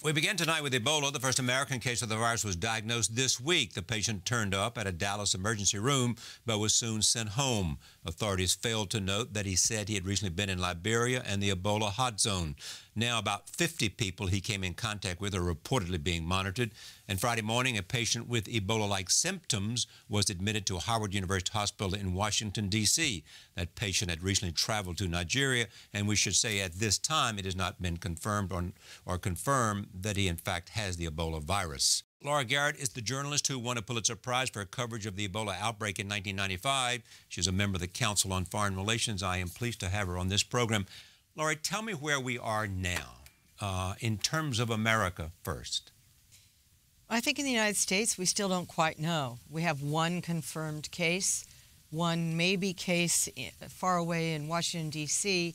We begin tonight with Ebola. The first American case of the virus was diagnosed this week. The patient turned up at a Dallas emergency room but was soon sent home. Authorities failed to note that he said he had recently been in Liberia and the Ebola hot zone. Now, about 50 people he came in contact with are reportedly being monitored. And Friday morning, a patient with Ebola like symptoms was admitted to Howard University Hospital in Washington, D.C. That patient had recently traveled to Nigeria, and we should say at this time it has not been confirmed or, or confirmed that he, in fact, has the Ebola virus. Laurie Garrett is the journalist who won a Pulitzer Prize for her coverage of the Ebola outbreak in 1995. She's a member of the Council on Foreign Relations. I am pleased to have her on this program. Laurie, tell me where we are now uh, in terms of America first. I think in the United States, we still don't quite know. We have one confirmed case, one maybe case far away in Washington, D.C.,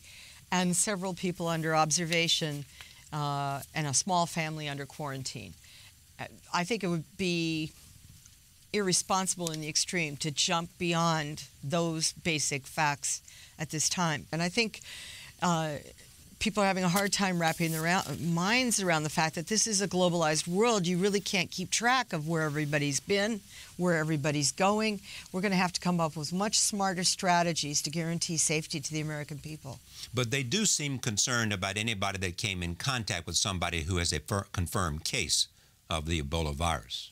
and several people under observation uh, and a small family under quarantine. I think it would be irresponsible in the extreme to jump beyond those basic facts at this time. And I think uh, people are having a hard time wrapping their minds around the fact that this is a globalized world. You really can't keep track of where everybody's been, where everybody's going. We're going to have to come up with much smarter strategies to guarantee safety to the American people. But they do seem concerned about anybody that came in contact with somebody who has a confirmed case of the Ebola virus.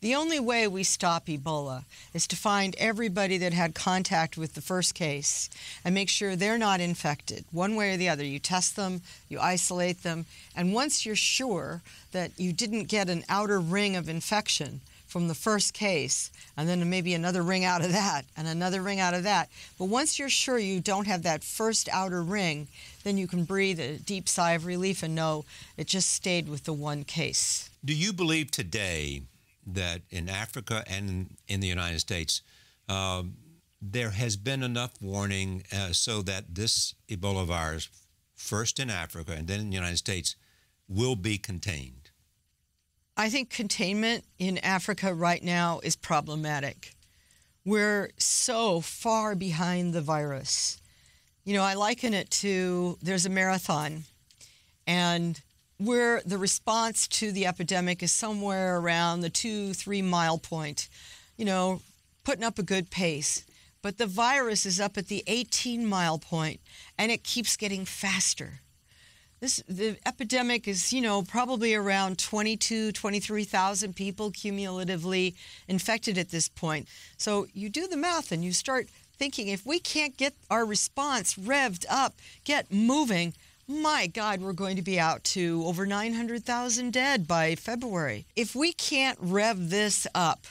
The only way we stop Ebola is to find everybody that had contact with the first case and make sure they're not infected, one way or the other. You test them, you isolate them, and once you're sure that you didn't get an outer ring of infection from the first case, and then maybe another ring out of that, and another ring out of that. But once you're sure you don't have that first outer ring, then you can breathe a deep sigh of relief and know it just stayed with the one case. Do you believe today that in Africa and in the United States, um, there has been enough warning uh, so that this Ebola virus, first in Africa and then in the United States, will be contained? I think containment in Africa right now is problematic. We're so far behind the virus. You know, I liken it to there's a marathon, and where the response to the epidemic is somewhere around the two, three mile point, you know, putting up a good pace. But the virus is up at the 18 mile point and it keeps getting faster. This, the epidemic is, you know, probably around 22, 23,000 people cumulatively infected at this point. So you do the math and you start thinking if we can't get our response revved up, get moving, my God, we're going to be out to over 900,000 dead by February. If we can't rev this up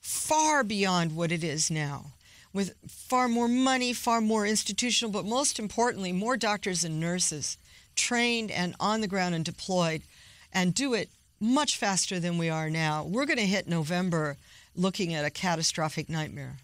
far beyond what it is now, with far more money, far more institutional, but most importantly, more doctors and nurses trained and on the ground and deployed, and do it much faster than we are now, we're going to hit November looking at a catastrophic nightmare.